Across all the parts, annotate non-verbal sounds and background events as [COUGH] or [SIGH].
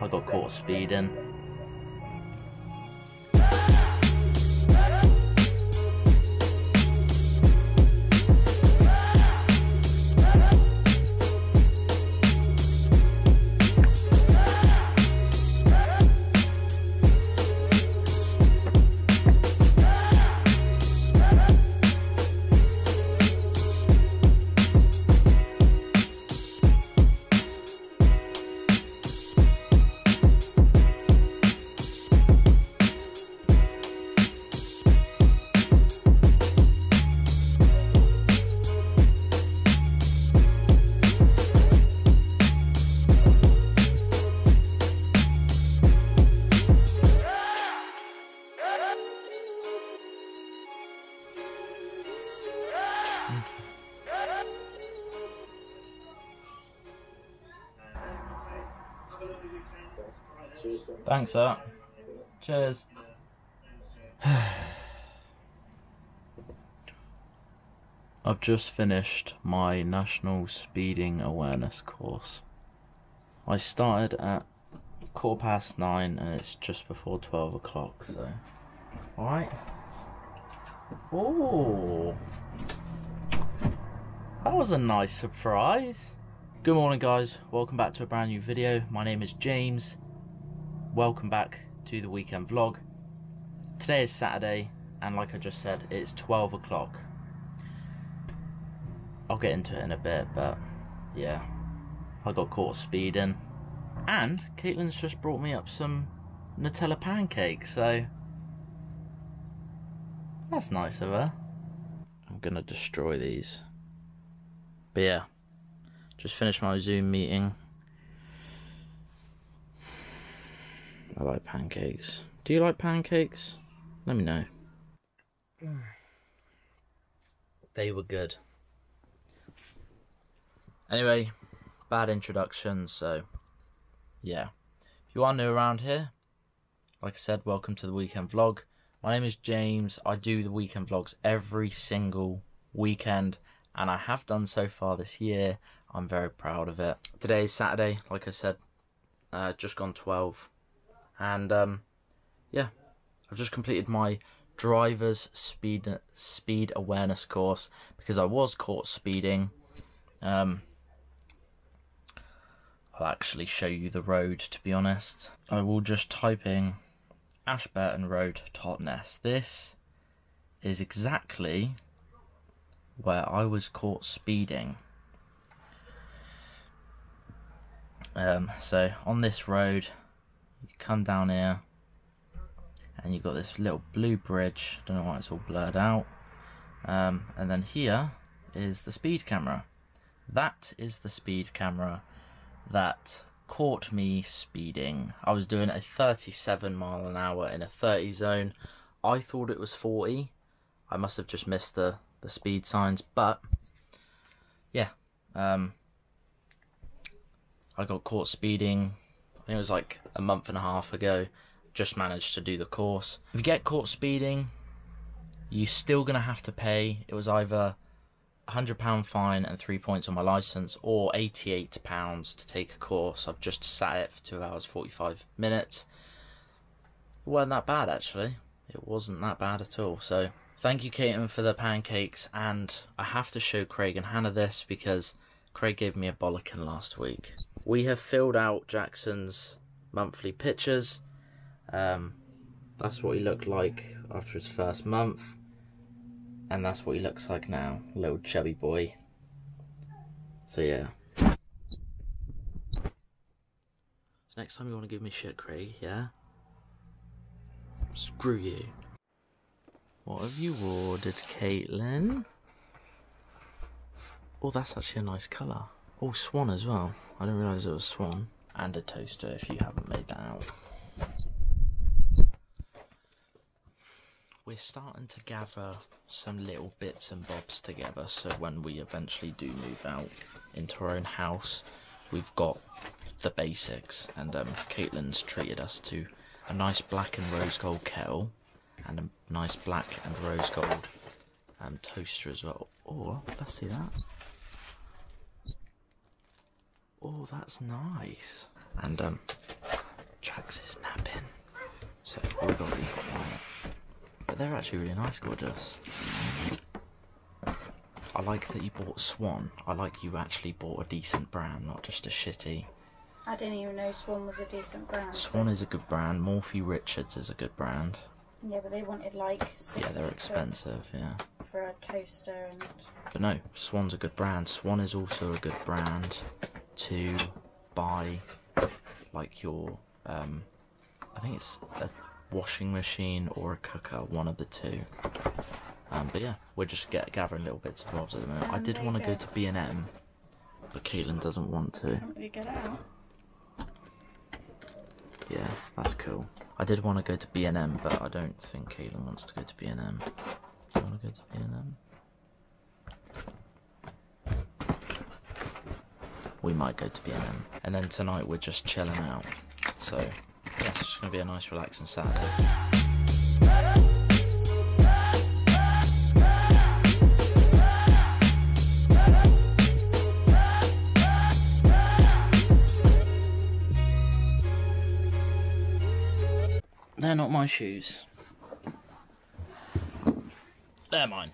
I got caught speeding. Thanks, sir. Cheers. [SIGHS] I've just finished my National Speeding Awareness course. I started at quarter past nine and it's just before 12 o'clock, so. Alright. Oh. That was a nice surprise. Good morning, guys. Welcome back to a brand new video. My name is James welcome back to the weekend vlog. Today is Saturday, and like I just said, it's 12 o'clock. I'll get into it in a bit, but yeah, I got caught speeding. And Caitlin's just brought me up some Nutella pancakes, so that's nice of her. I'm gonna destroy these. But yeah, just finished my Zoom meeting. I like pancakes. Do you like pancakes? Let me know. [SIGHS] They were good. Anyway, bad introduction, so yeah. If you are new around here, like I said, welcome to the weekend vlog. My name is James. I do the weekend vlogs every single weekend, and I have done so far this year. I'm very proud of it. Today is Saturday, like I said, uh, just gone 12 and um, yeah, I've just completed my driver's speed speed awareness course because I was caught speeding. Um, I'll actually show you the road to be honest. I will just type in Ashburton Road, Totnes. This is exactly where I was caught speeding. Um, so on this road, you come down here and you've got this little blue bridge. Don't know why it's all blurred out. Um, and then here is the speed camera. That is the speed camera that caught me speeding. I was doing a 37 mile an hour in a 30 zone. I thought it was 40 I must have just missed the the speed signs but yeah um, I got caught speeding it was like a month and a half ago. Just managed to do the course. If you get caught speeding, you're still going to have to pay. It was either a £100 fine and three points on my license, or £88 to take a course. I've just sat it for two hours, 45 minutes. It wasn't that bad, actually. It wasn't that bad at all. So, thank you, Caitlin, for the pancakes. And I have to show Craig and Hannah this because Craig gave me a bollocking last week. We have filled out Jackson's monthly pictures. Um, that's what he looked like after his first month. And that's what he looks like now. Little chubby boy. So yeah. So next time you want to give me shit, Craig, yeah? Screw you. What have you ordered, Caitlin? Oh, that's actually a nice colour. Oh, swan as well. I didn't realise it was swan. And a toaster if you haven't made that out. We're starting to gather some little bits and bobs together so when we eventually do move out into our own house, we've got the basics. And um, Caitlin's treated us to a nice black and rose gold kettle and a nice black and rose gold um, toaster as well. Oh, let's see that. Oh, that's nice. And um, Jax is napping. So we've got to be quiet. But they're actually really nice, gorgeous. I like that you bought Swan. I like you actually bought a decent brand, not just a shitty. I didn't even know Swan was a decent brand. so- Swan is a good brand. Morphy Richards is a good brand. Yeah, but they wanted like 60 Yeah, they're expensive, yeah. for a toaster and But no, Swan's a good brand. Swan is also a good brand to buy, like your, um, I think it's a washing machine or a cooker, one of the two. Um, but yeah, we're just get, gathering little bits of bobs at the moment. I did want to go to B and M, but Caitlin doesn't want to. Yeah, that's cool. I did want to go to B and M, but I don't think Caitlin wants to go to B and M. Do you want to go to B and M? We might go to B and then tonight we're just chilling out. So yeah, it's just gonna be a nice, relaxing Saturday. They're not my shoes. They're mine.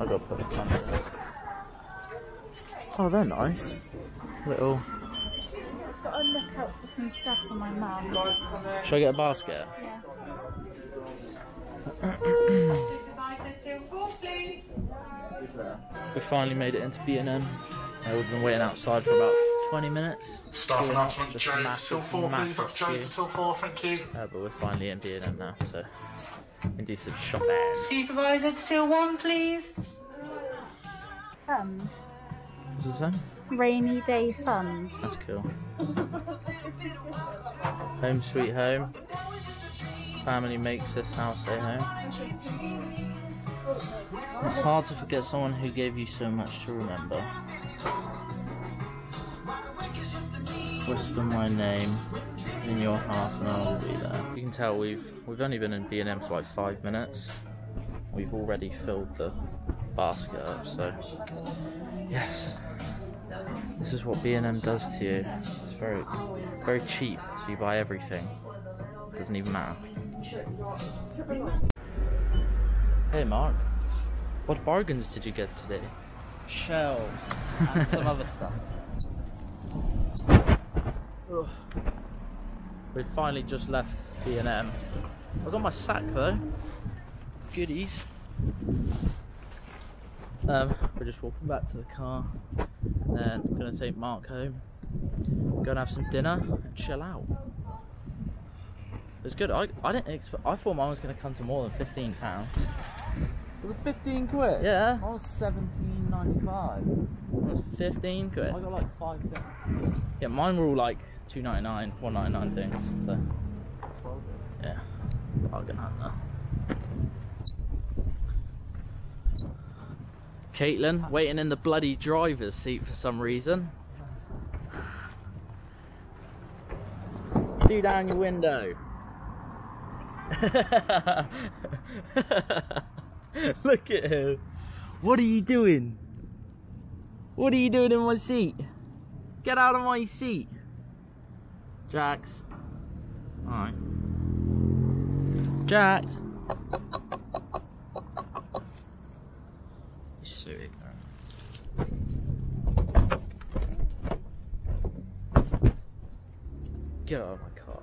I gotta put it on. Oh, they're nice. Little. Got to look out for some stuff for my mum. Should I get a basket? Yeah. We finally made it into B&M. Uh, we've been waiting outside for about 20 minutes. Staff Yeah, announcement, just till four, please. That's Jones queue. until four, thank you. Uh, but we're finally in B&M now, so we can do some shopping. Supervisor till one, please. Fund. What's it say? Rainy day fund. That's cool. Home sweet home. Family makes this house a home. It's hard to forget someone who gave you so much to remember. Whisper my name in your heart and I will be there. You can tell we've we've only been in B and M for like five minutes. We've already filled the basket up, so yes. This is what B&M does to you. It's very, very cheap, so you buy everything. Doesn't even matter. Hey Mark, what bargains did you get today? shells and some [LAUGHS] other stuff. We finally just left B&M. I got my sack though. Goodies. Um, we're just walking back to the car. Then I'm gonna take Mark home. Go and have some dinner and chill out. It was good. I I didn't expect. I thought mine was gonna come to more than fifteen pounds. It was 15 quid. Yeah. I was 17.95. It was fifteen quid. I got like five things. Yeah, mine were all like two ninety nine, one ninety nine things. So yeah, bargain. Caitlin waiting in the bloody driver's seat for some reason. Do down your window. [LAUGHS] Look at him. What are you doing? What are you doing in my seat? Get out of my seat. Jax. Alright. Jax. Get out of my car.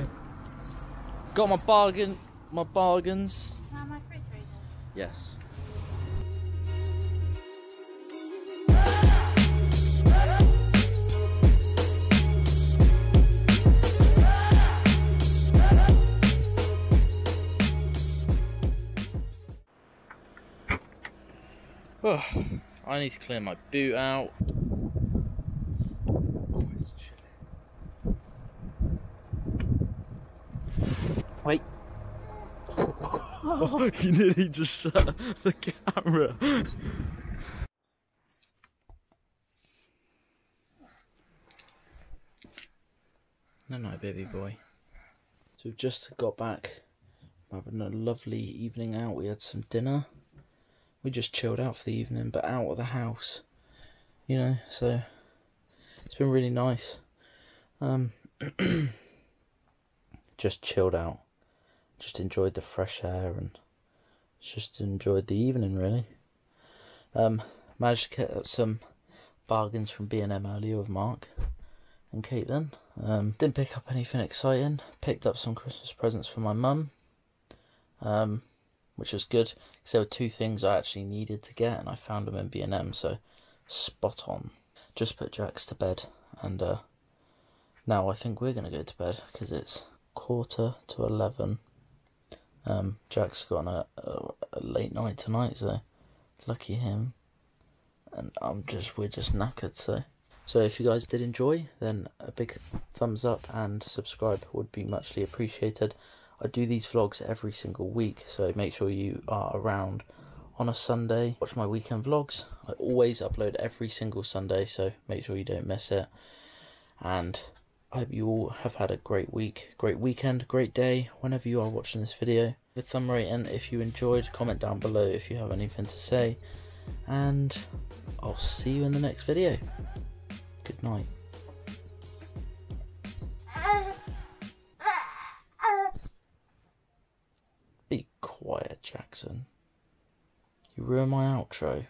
[LAUGHS] Got my bargain, my bargains. Now my refrigerator. Yes. Oh, I need to clear my boot out. Wait. [LAUGHS] you nearly just shut the camera. No, no, baby boy. So we've just got back. We're having a lovely evening out. We had some dinner. We just chilled out for the evening, but out of the house. You know, so it's been really nice. Um, [CLEARS THROAT] just chilled out. Just enjoyed the fresh air and just enjoyed the evening really. Um, managed to get some bargains from B and M earlier with Mark and Caitlin. Um, didn't pick up anything exciting. Picked up some Christmas presents for my mum, um, which was good because there were two things I actually needed to get, and I found them in B and M, so spot on. Just put Jax to bed, and uh, now I think we're gonna go to bed because it's quarter to eleven. Um, Jack's got a, a, a late night tonight, so lucky him. And I'm just we're just knackered, so. So if you guys did enjoy, then a big thumbs up and subscribe would be muchly appreciated. I do these vlogs every single week, so make sure you are around on a Sunday. Watch my weekend vlogs. I always upload every single Sunday, so make sure you don't miss it. And I hope you all have had a great week, great weekend, great day, whenever you are watching this video. The thumb rating if you enjoyed, comment down below if you have anything to say. And I'll see you in the next video. Good night. Jackson. You ruined my outro.